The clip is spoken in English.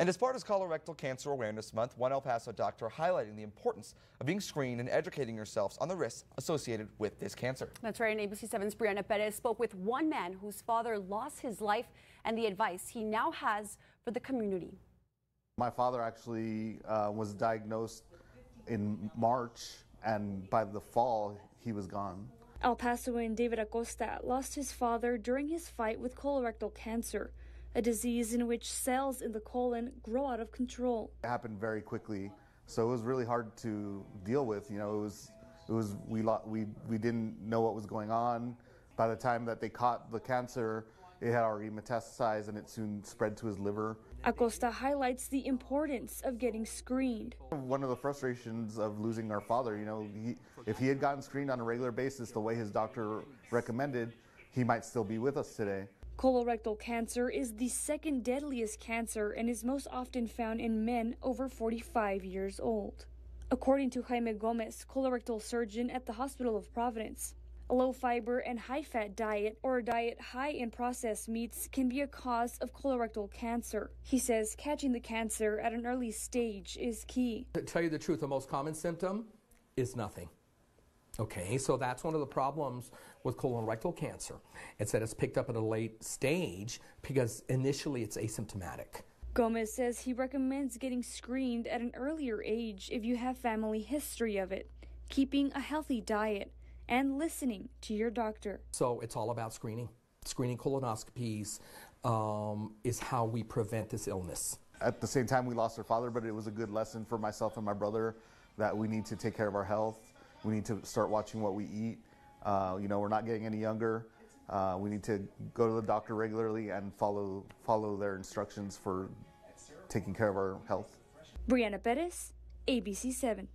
And as part of Colorectal Cancer Awareness Month, one El Paso doctor highlighting the importance of being screened and educating yourselves on the risks associated with this cancer. That's right. And ABC 7's Brianna Perez spoke with one man whose father lost his life and the advice he now has for the community. My father actually uh, was diagnosed in March, and by the fall, he was gone. El Pasoan David Acosta lost his father during his fight with colorectal cancer a disease in which cells in the colon grow out of control. It happened very quickly, so it was really hard to deal with. You know, it was it was we we we didn't know what was going on. By the time that they caught the cancer, it had already metastasized and it soon spread to his liver. Acosta highlights the importance of getting screened. One of the frustrations of losing our father, you know, he, if he had gotten screened on a regular basis the way his doctor recommended, he might still be with us today. Colorectal cancer is the second deadliest cancer and is most often found in men over 45 years old. According to Jaime Gomez, colorectal surgeon at the Hospital of Providence, a low fiber and high fat diet or a diet high in processed meats can be a cause of colorectal cancer. He says catching the cancer at an early stage is key. To tell you the truth, the most common symptom is nothing. Okay, so that's one of the problems with colorectal cancer. It's that it's picked up at a late stage because initially it's asymptomatic. Gomez says he recommends getting screened at an earlier age if you have family history of it, keeping a healthy diet, and listening to your doctor. So it's all about screening. Screening colonoscopies um, is how we prevent this illness. At the same time, we lost our father, but it was a good lesson for myself and my brother that we need to take care of our health we need to start watching what we eat. Uh, you know, we're not getting any younger. Uh, we need to go to the doctor regularly and follow follow their instructions for taking care of our health. Brianna Perez, ABC7.